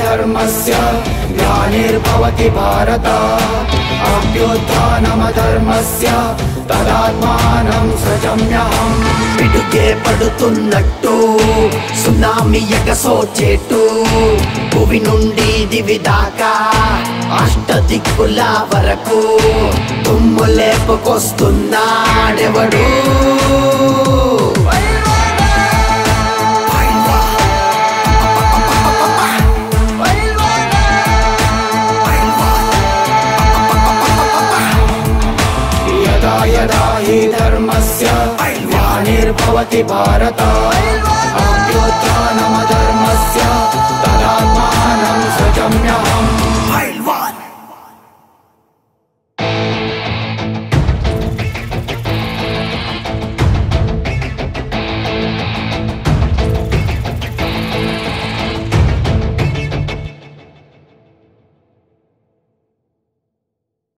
ధర్మస్య గ్లానిర్భవతి భారత అభ్యుత్నమధర్మస్య తదాత్మానం సృజమ్యహం పిడుగే పడుతున్నట్టు సునామి ఎగసోచేటు భువి నుండి దివి దాకా అష్ట దిక్కుల వరకు తుమ్ము లేపుకొస్తున్నాడెవడు य राय धर्मस्य ज्ञानिर्भवति भारताय